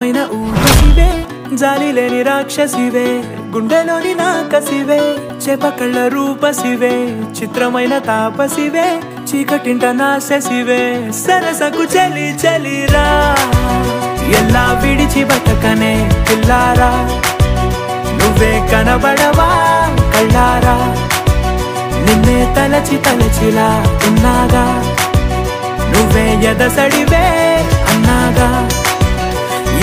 పైన ఊపిరివే జాలి లేని రాక్షసివే గుండెలోని నాకసివే చేప కళ్ళ రూపసివే చిత్రమైన తాపసివే చీకటింట నాశసివే సరసకు చలి చలిరా ఎలా విడిచి బతకనే పిల్లారా? నువ్వే కనబడవా కళ్ళారా? నిన్నే తలచి తలచిలా ఉన్నాగా? నువ్వే ఎదసడివే అన్నాగా?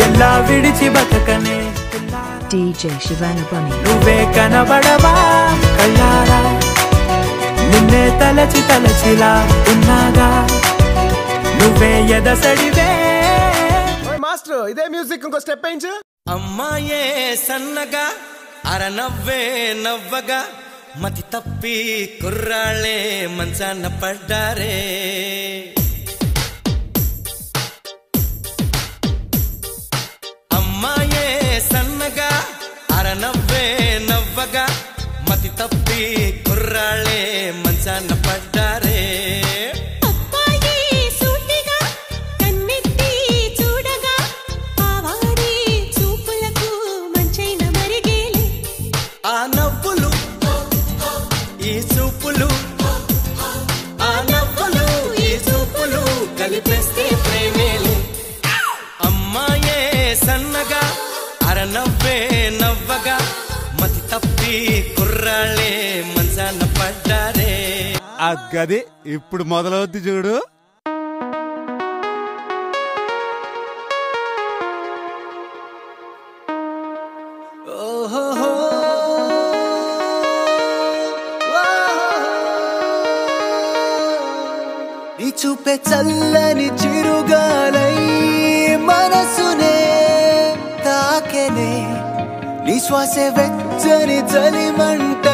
ఎలా విడిచి బతకనే. DJ Shivana Bunny. నువ్వే కనబడవా? కళ్ళారా? నిన్నే తలచి తలచిలా ఉన్నాగా? నువ్వే ఎదసడివే? మాస్టర్ ఇదే మ్యూజిక్ ఇంకో స్టెప్ వేయించు. అమ్మాయే సన్నగా అరనవ్వే నవ్వగా మతి తప్పి కుర్రాళ్ళే మంచాన పడ్డారే. తప్పి కుర్రాళ్ళే మంచాన పడ్డారే. చూడగా చూపులకు మంచైన మరిగేలే. ఆ ఆ గది ఇప్పుడు మొదలవుద్ది చూడు. చూపే చల్లని చిరుగాలై మనసునే తాకెనే. నీ శ్వాసే వెచ్చని చలిమంట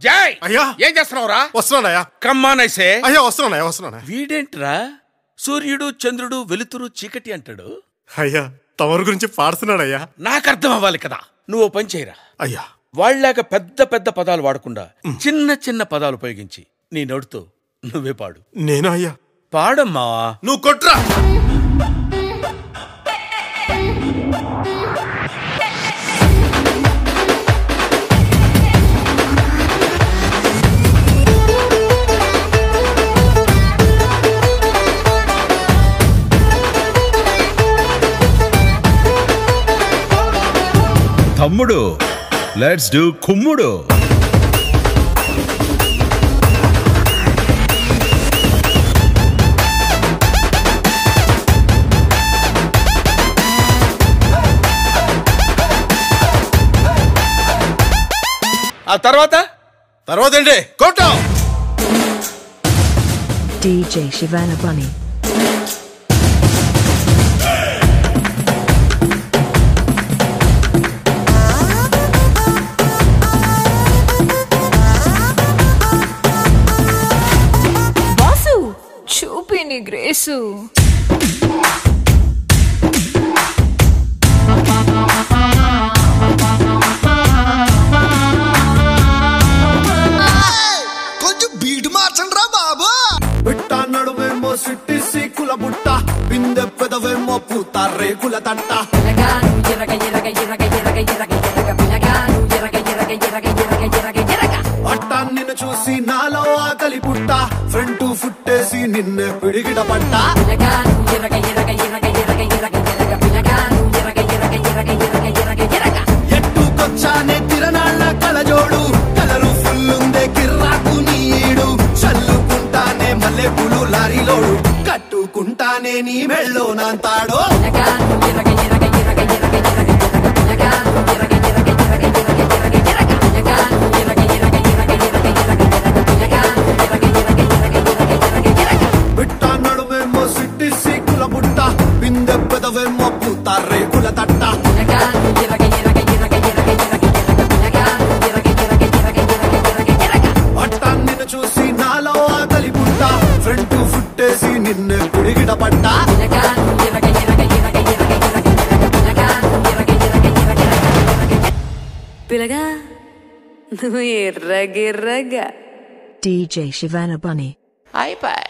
ఆపరా. జై! అయ్యా. ఏం చేస్తున్నావురా? వస్తున్నానయ్యా. కమ్మానైసే? అయ్యా వస్తున్నానయ్యా వస్తున్నానా వీడేంట్రా? సూర్యుడు చంద్రుడు వెలుతురు చీకటి అంటాడు. అయ్యా తమరు గురించి పాడుతున్నాడయ్యా నాకు అర్థం అవ్వాలి కదా. నువ్వు పని చేయరా. అయ్యా. వాళ్ళలాగా పెద్ద పెద్ద పదాలు వాడకుండా చిన్న చిన్న పదాలు ఉపయోగించి నీ నోటితో నువ్వే పాడు. నేను అయ్యా? పాడమ్మా. నువ్వు కొట్రా! తమ్ముడు. లెట్స్ డూ కుమ్ముడు. ఆ తర్వాత? తర్వాత ఏంటి? కొట్టాం! DJ Shivana Bunny. గ్రేసు కొంచెం బీట్ మార్చండి రా బాబు. బిట్ట నడువేమో సిట్టి సీకుల బుట్ట బిందె పెదవేమో పూత రేకుల తట్ట. అట్ట నిన్ను చూసి నాలో ఆకలి పుట్ట ఫ్రంట్ ఫుట్టేసి నిన్నే పిడిగిట పట్ట. ఎట్టుకొచ్చానే తిరనాళ్ళ కలజోడు కలరు ఫుల్లుందే కిర్రాకు నీడు. చల్లుకుంటానే మల్లెపూలు లారీలోడు కట్టుకుంటానే నీ మెళ్ళో నాంతాడో. బిట్ట పిల్లగా నువ్వు ఎర్రగిర్రగా DJ Shivana Bunny. అయిపోయి